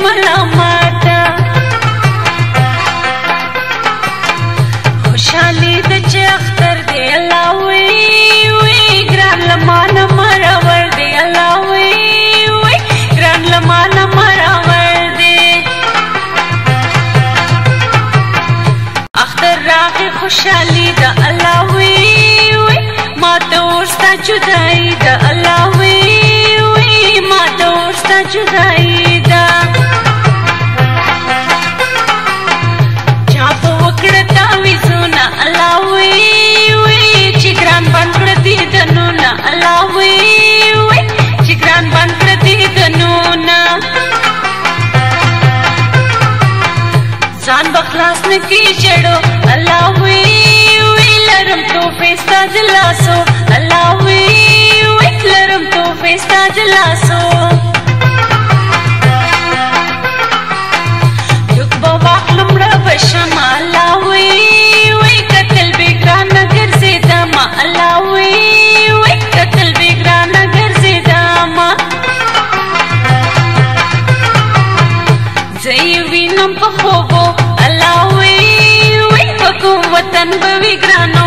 ¡Mala! ځان بخلاص نکی جړو الله وی وی لرم تو فیستا دلاسو الله وی وی لرم وینم په خوبو الله وی وی حکومت وطن به وی ګرانو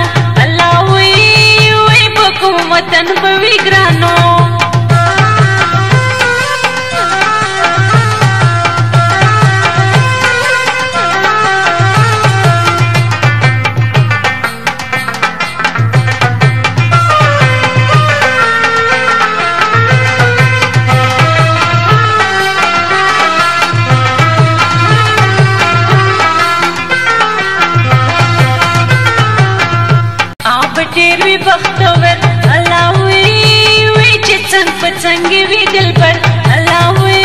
دلبر الله وی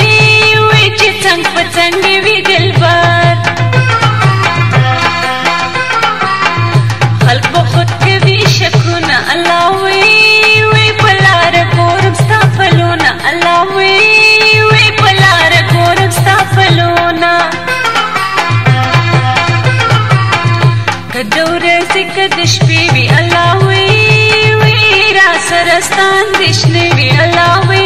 وی چې څنګه پتنګ وی دلبر خلق په خود کوي شکونه الله وی وی بلار کورم ستافلونه الله وی وی بلار کورم ستافلونه کدور سکد شپې وی الله وی وی را سرستان دښنه وی الله وی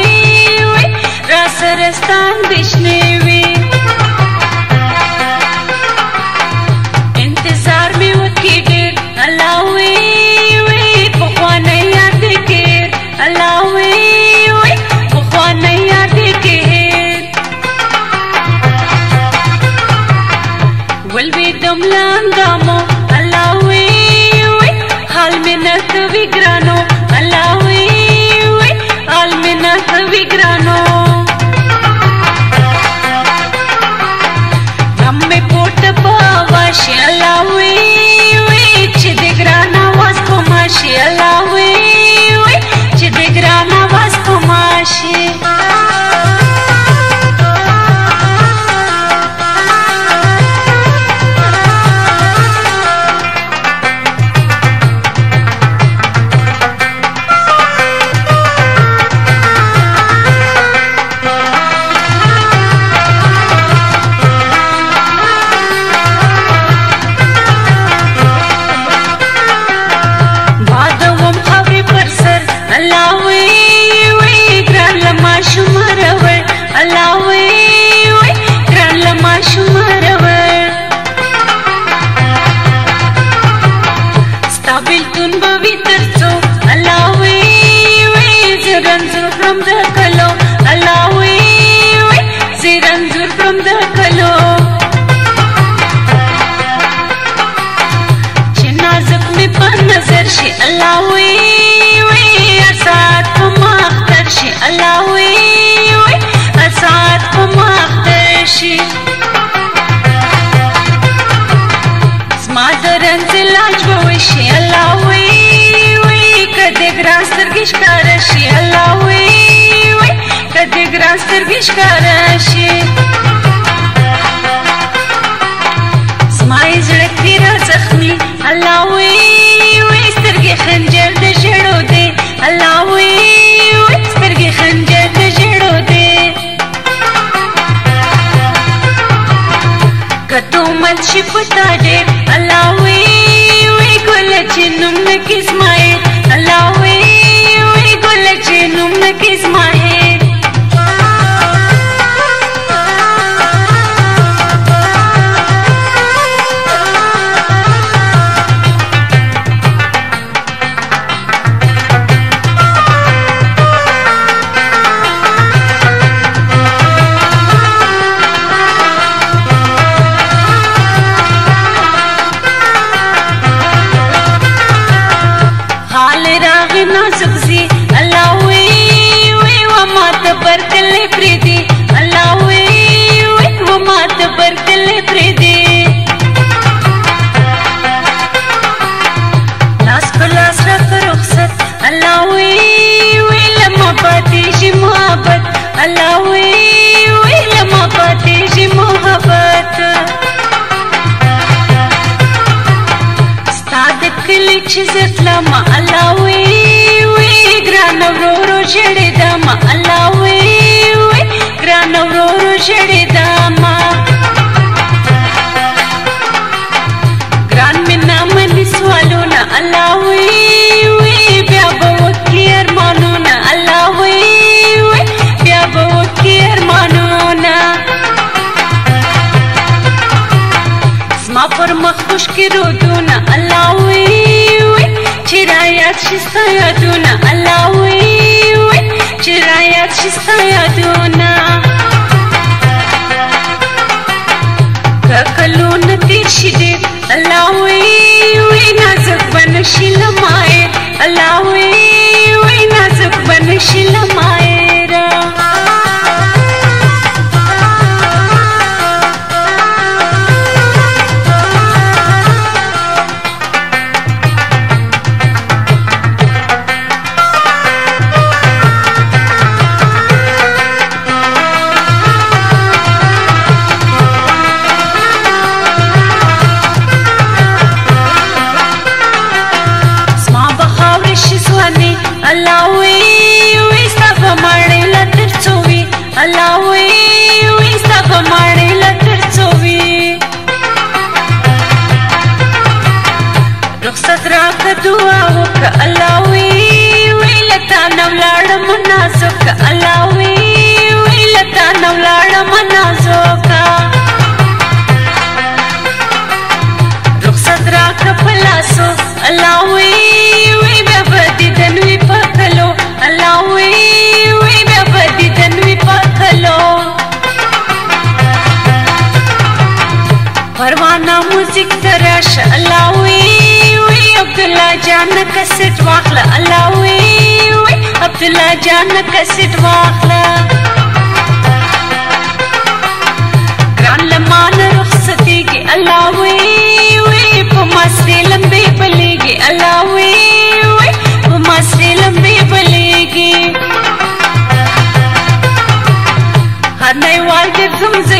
کړم د کلو چې نازک می په نظر شي الله وي وي اسات په مختر شي الله وي وي اسات په مختر شي زما درنځ لاج به شي الله وي وي کدی ګران سترګې ښکار شي الله وي وي کدی ګران سترګې ښکار شي زړه کې را زخمي الله وي وي سترګې خنجر د ژړو دی الله وي وي سترګې خنجر د ژړو دی کدو مچ پتا ډېر الله وي وي ګل چې نوم نه قسمت ناشق زی الله وی وی و مات پر دل پری دی الله وی وی و مات پر دل پری دی لاس په لاس را رخصت الله وی وی لما پاتې شي محبت الله وی وی لما پاتې شي محبت ستاد کلی چې زتلا ما اوښکې رودونه الله وي وي چې رایاد شي ستا یادونه الله وي وي چې رایاد شي ستا یادونه که کلونه تېر شي ډېر الله وي وي نازک به نه شي لمایې الله وي وي نازک به نه شي لمایې ولړم نازوک الله وی ویلتا نو ولړم نازوک رخصت راک پلاسو الله وی وی بیا بدی دنوی پکلو الله وی وی بیا بدی دنوی پکلو پروانه موزیک تراش الله وی الله جان کسټ واخله الله وی وی عبد الله جان کسټ واخله ګران لمان رخصتيږي الله وی وی په مستي لمبي بليږي الله وی وی په مستي لمبي بليږي هر نه وای دې زمزم